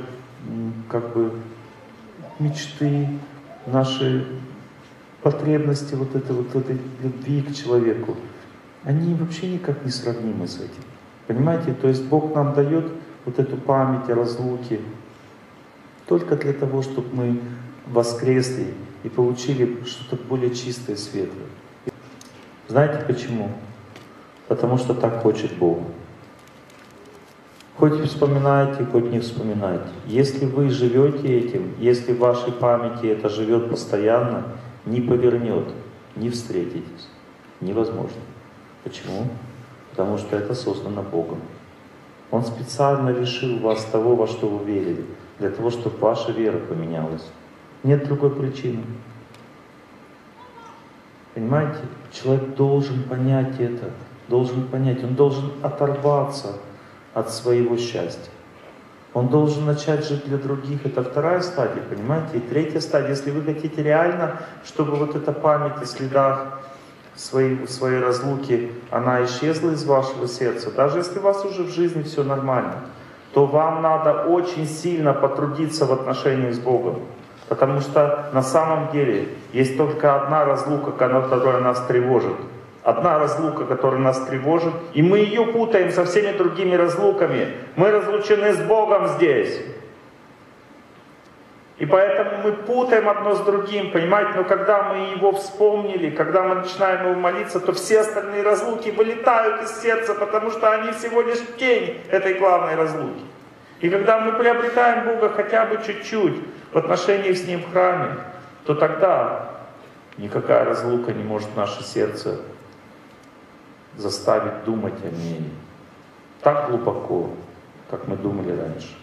как бы мечты, наши потребности вот этой вот этой любви к человеку, они вообще никак не сравнимы с этим. Понимаете? То есть Бог нам дает вот эту память о разлуке только для того, чтобы мы воскресли и получили что-то более чистое, светлое. Знаете почему? Потому что так хочет Бог. Хоть вспоминайте, хоть не вспоминайте. Если вы живете этим, если в вашей памяти это живет постоянно, не повернет, не встретитесь. Невозможно. Почему? Потому что это создано Богом. Он специально лишил вас того, во что вы верили, для того, чтобы ваша вера поменялась. Нет другой причины. Понимаете? Человек должен понять это, должен понять, он должен оторваться от своего счастья. Он должен начать жить для других. Это вторая стадия, понимаете? И третья стадия, если вы хотите реально, чтобы вот эта память о следах своей, своей разлуки, она исчезла из вашего сердца, даже если у вас уже в жизни все нормально, то вам надо очень сильно потрудиться в отношении с Богом. Потому что на самом деле есть только одна разлука, которая нас тревожит – одна разлука, которая нас тревожит, и мы ее путаем со всеми другими разлуками. Мы разлучены с Богом здесь. И поэтому мы путаем одно с другим, понимаете? Но когда мы его вспомнили, когда мы начинаем его молиться, то все остальные разлуки вылетают из сердца, потому что они всего лишь тень этой главной разлуки. И когда мы приобретаем Бога хотя бы чуть-чуть в отношениях с Ним в храме, то тогда никакая разлука не может наше сердце заставить думать о ней так глубоко, как мы думали раньше.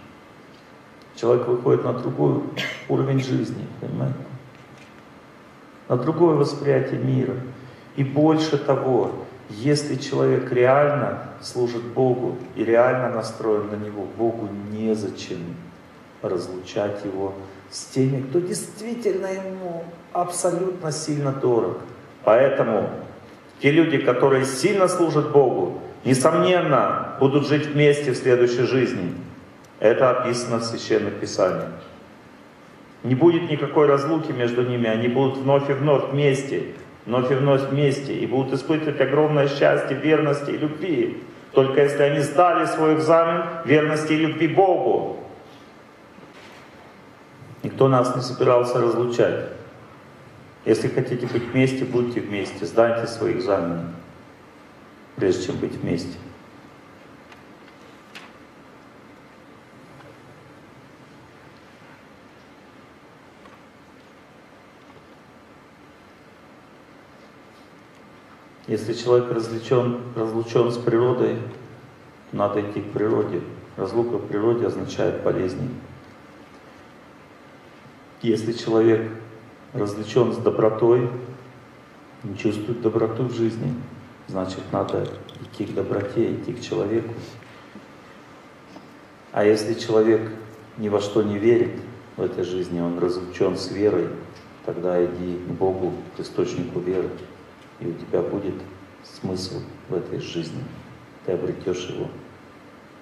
Человек выходит на другой уровень жизни, понимаете? На другое восприятие мира. И больше того, если человек реально служит Богу и реально настроен на Него, Богу незачем разлучать его с теми, кто действительно ему абсолютно сильно дорог. Поэтому те люди, которые сильно служат Богу, несомненно, будут жить вместе в следующей жизни. Это описано в Священных Писаниях. Не будет никакой разлуки между ними, они будут вновь и вновь вместе, вновь и вновь вместе, и будут испытывать огромное счастье, верности и любви. Только если они сдали свой экзамен верности и любви Богу. Никто нас не собирался разлучать. Если хотите быть вместе, будьте вместе, сдайте свои экзамены, прежде чем быть вместе. Если человек разлучен, разлучен с природой, надо идти к природе. Разлука в природе означает болезни. Если человек разлучен с добротой, не чувствует доброту в жизни, значит надо идти к доброте, идти к человеку. А если человек ни во что не верит в этой жизни, он разлучен с верой, тогда иди к Богу, к источнику веры и у тебя будет смысл в этой жизни. Ты обретешь его.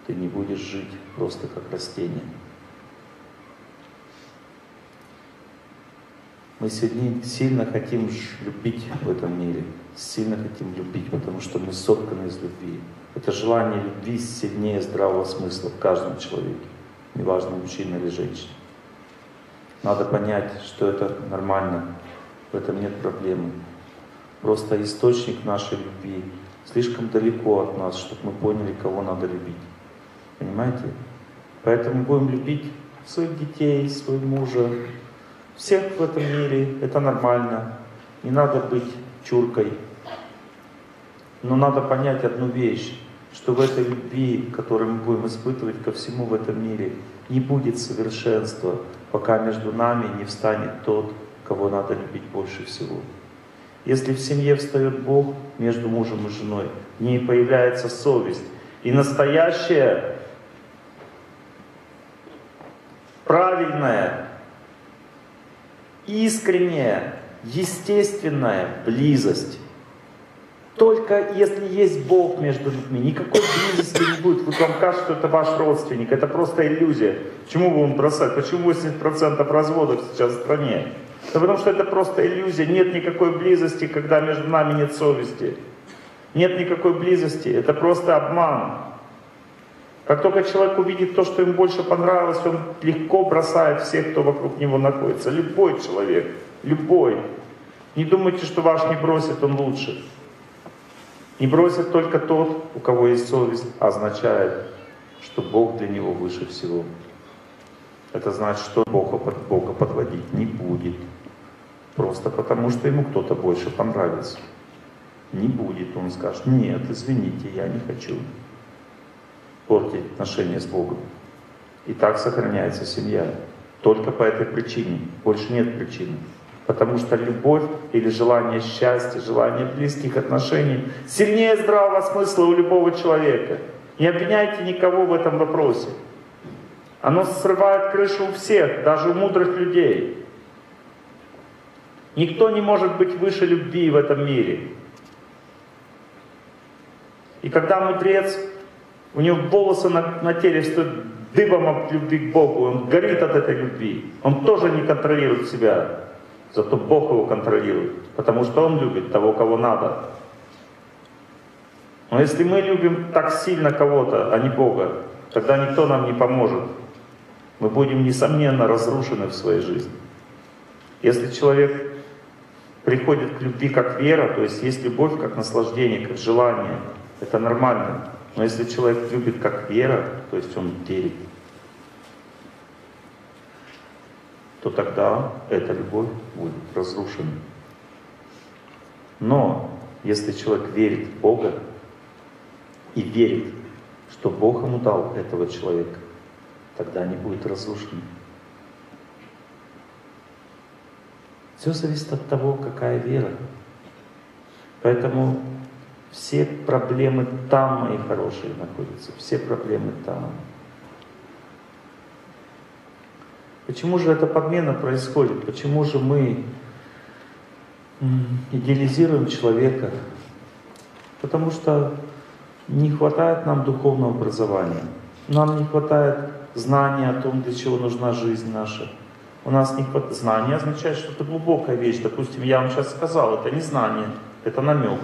Ты не будешь жить просто как растение. Мы сегодня сильно хотим любить в этом мире, сильно хотим любить, потому что мы сотканы из любви. Это желание любви сильнее здравого смысла в каждом человеке, неважно, мужчина или женщина. Надо понять, что это нормально, в этом нет проблемы. Просто источник нашей любви слишком далеко от нас, чтобы мы поняли, кого надо любить. Понимаете? Поэтому будем любить своих детей, своего мужа, всех в этом мире. Это нормально. Не надо быть чуркой. Но надо понять одну вещь, что в этой любви, которую мы будем испытывать ко всему в этом мире, не будет совершенства, пока между нами не встанет тот, кого надо любить больше всего. Если в семье встает Бог между мужем и женой, в ней появляется совесть. И настоящая, правильная, искренняя, естественная близость. Только если есть Бог между людьми, никакой близости не будет. Вот вам кажется, что это ваш родственник, это просто иллюзия. Почему вы он бросать? Почему 80% разводов сейчас в стране? Да потому что это просто иллюзия. Нет никакой близости, когда между нами нет совести. Нет никакой близости. Это просто обман. Как только человек увидит то, что ему больше понравилось, он легко бросает всех, кто вокруг него находится. Любой человек. Любой. Не думайте, что ваш не бросит, он лучше. Не бросит только тот, у кого есть совесть, а означает, что Бог для него выше всего. Это значит, что Бога, Бога подводить не будет. Просто потому, что ему кто-то больше понравится. Не будет, он скажет, нет, извините, я не хочу портить отношения с Богом. И так сохраняется семья. Только по этой причине. Больше нет причины. Потому что любовь или желание счастья, желание близких отношений сильнее здравого смысла у любого человека. Не обвиняйте никого в этом вопросе. Оно срывает крышу у всех, даже у мудрых людей. Никто не может быть выше любви в этом мире. И когда мудрец, у него волосы на, на теле стоят дыбом от любви к Богу, он горит от этой любви, он тоже не контролирует себя, зато Бог его контролирует, потому что он любит того, кого надо. Но если мы любим так сильно кого-то, а не Бога, тогда никто нам не поможет. мы будем, несомненно, разрушены в своей жизни. Если человек приходит к любви как вера, то есть есть любовь как наслаждение, как желание, это нормально. Но если человек любит как вера, то есть он верит, то тогда эта любовь будет разрушена. Но если человек верит в Бога и верит, что Бог ему дал этого человека, тогда не будет разрушены. Все зависит от того, какая вера. Поэтому все проблемы там, мои хорошие, находятся. Все проблемы там. Почему же эта подмена происходит? Почему же мы идеализируем человека? Потому что не хватает нам духовного образования. Нам не хватает знания о том, для чего нужна жизнь наша. У нас не хватает знания, означает, что это глубокая вещь. Допустим, я вам сейчас сказал, это не знание, это намек.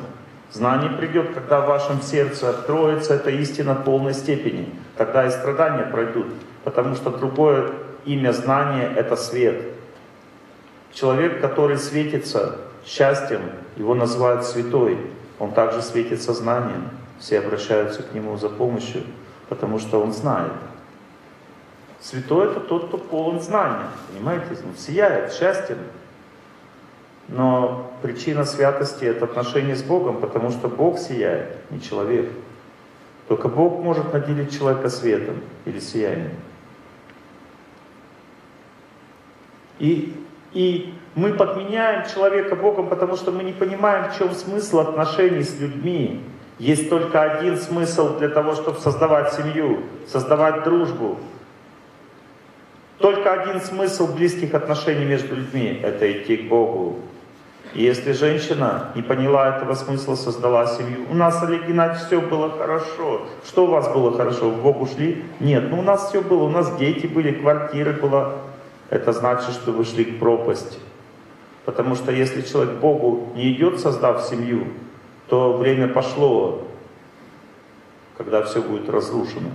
Знание придет, когда в вашем сердце откроется эта истина в полной степени. Тогда и страдания пройдут. Потому что другое имя знания — это свет. Человек, который светится счастьем, его называют святой. Он также светится знанием. Все обращаются к нему за помощью, потому что он знает. Святой это тот, кто полон знания, понимаете? Он сияет счастьем. Но причина святости это отношение с Богом, потому что Бог сияет, не человек. Только Бог может наделить человека светом или сиянием. И, и мы подменяем человека Богом, потому что мы не понимаем, в чем смысл отношений с людьми. Есть только один смысл для того, чтобы создавать семью, создавать дружбу. Только один смысл близких отношений между людьми – это идти к Богу. И если женщина не поняла этого смысла, создала семью, у нас, Олег Геннадьевич, все было хорошо. Что у вас было хорошо? В Бог ушли? Нет, ну у нас все было, у нас дети были, квартиры была. Это значит, что вы шли к пропасти. Потому что если человек Богу не идет, создав семью, то время пошло, когда все будет разрушено.